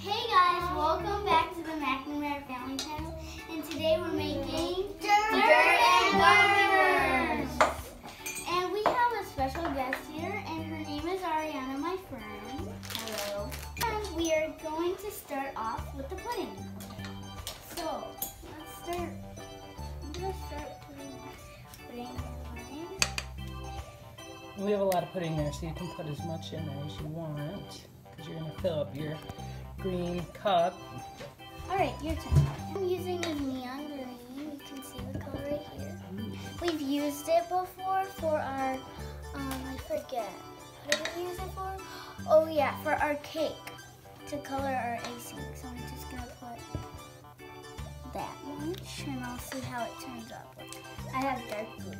Hey guys, welcome back to the McNamara Family Channel, and today we're making dirt, and burgers. And we have a special guest here, and her name is Ariana, my friend. Hello. And we are going to start off with the pudding. So let's start. I'm gonna start putting pudding. We have a lot of pudding there, so you can put as much in there as you want. Because you're going to fill up your green cup. All right, your turn. I'm using a neon green. You can see the color right here. We've used it before for our, um, I forget. What did we use it for? Oh yeah, for our cake to color our icing. So I'm just gonna put that much, and I'll see how it turns out. I have dark blue.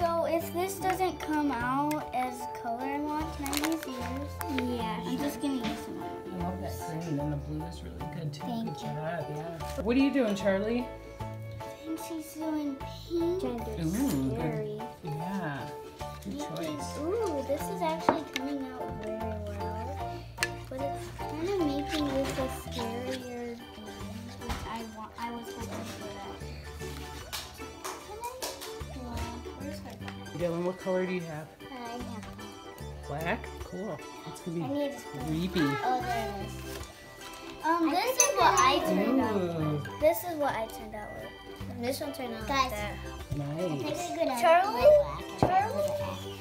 So if this doesn't come out as color I want, can I use yours? Yeah. I'm just gonna use some. I love that green, and the blue is really good too. Thank good you. job, yeah. What are you doing, Charlie? I think she's doing pink. Ooh, good. Dylan, what color do you have? I have. Black? Cool. It's going to be creepy. Oh, there it is. Um, this is what I turned out. Ooh, This is what I turned out with. And this one turned out like that. nice. Charlie? Charlie?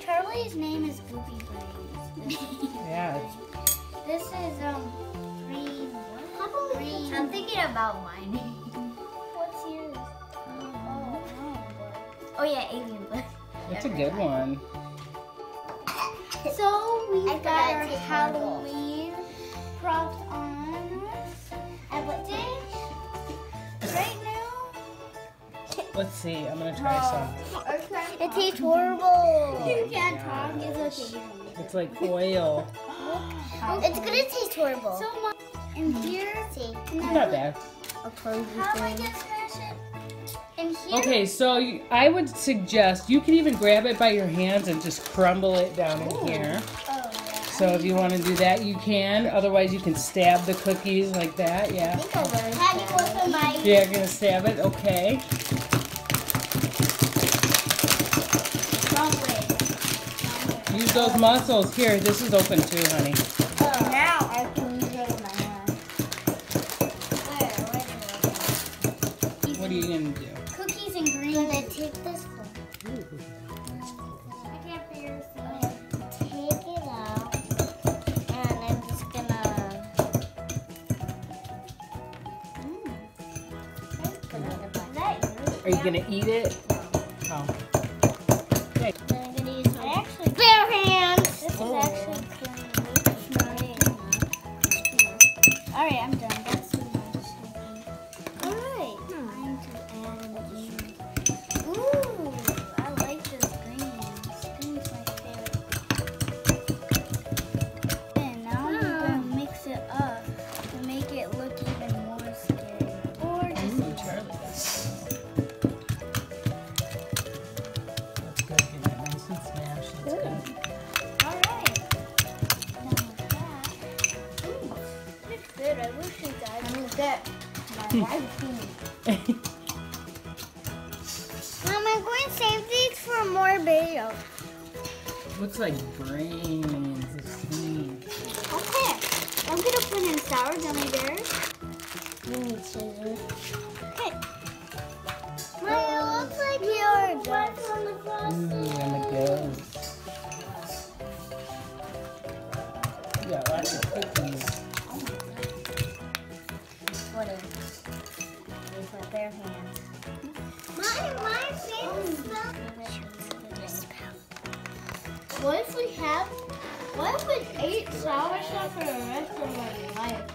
Charlie's name is Goofy Brains. Yeah, this is um green. Green. I'm thinking about mine. Oh yeah, alien blood. it's a good one. So we I got our Halloween props on us. And what day? Right now? Let's see. I'm going to try some. It tastes horrible. You can't talk. It's okay. It's like oil. It's gonna taste horrible. So much. Mm-hmm. And here, Not bad. A closed how here, Okay, so you, I would suggest you can even grab it by your hands and just crumble it down in here. oh yeah. So if you want to do that, you can. Otherwise, you can stab the cookies like that. Yeah. Have you opened my? Yeah, you're gonna stab it. Okay. Use those muscles. Here, this is open too, honey. Oh, now I can use it with my hand. Where? Where What are you gonna do? Cookies and green. Gonna take this one. I can't figure this out. Take it out. And I'm just gonna put it in the Is that yours? Are you gonna eat it? Oh. Okay. I'm gonna use my actually bare hands. This Oh. is actually clean. All right, I'm done. Guys my hmm. wife's. Mom, I'm going to save these for more videos. Looks like brains. Okay, I'm gonna put in sour gummy bears. You need scissors. Okay. Oh, Mom, it looks like yours. What's on the Ooh, frosting? and it goes. You got lots of cookies. What if we have, what if we ate sour stuff for the rest of our life?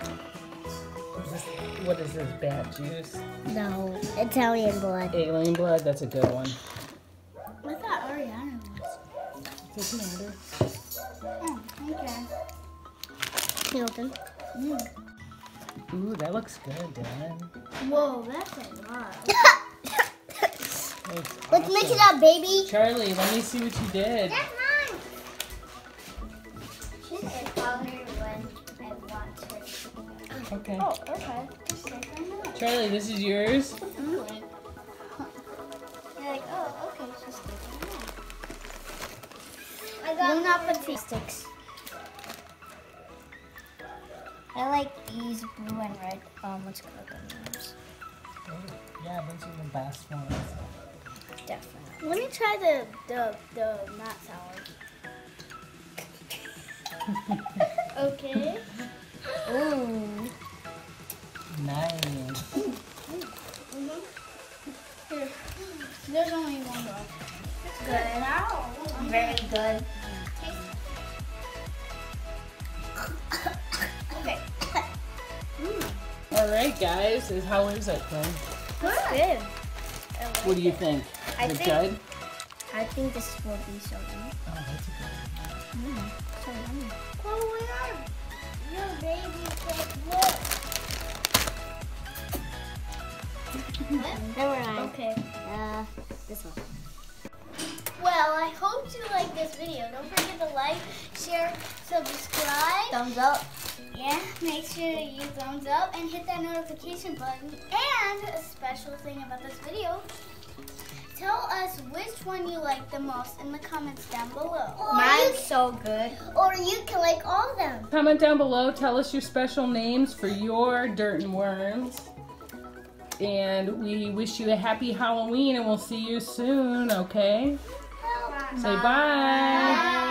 What is this? Bat juice? No, Italian blood. Alien blood? That's a good one. I thought Ariana was. Doesn't matter. Oh, okay. Can you open? Mm. Ooh, that looks good, Dylan. Whoa, that's a lot. That's Let's mix it up, baby. Charlie, let me see what you did. Okay. Oh, okay. Just stick. Charlie, this is yours. You're like, oh, okay, just stick on. I got Will not sticks. I like these blue and red. Um, what's called names? Oh, yeah, those are the best ones. Definitely. Let me try the the the not sour. okay. Ooh. All right, guys. Is how is it, Glenn? Good. What do you think? I is it think- good? I think this will be so good. Oh, that's a good. Mm, so yummy. Well, where your baby said look. Number nine. Okay. Uh, this one. Well, I hope you like this video. Don't forget to like, share, subscribe. Thumbs up. Yeah, make sure you thumbs up and hit that notification button. And a special thing about this video, tell us which one you like the most in the comments down below. Mine's so good. Or you can like all of them. Comment down below. Tell us your special names for your dirt and worms. And we wish you a happy Halloween, and we'll see you soon. Okay. Say bye. Bye.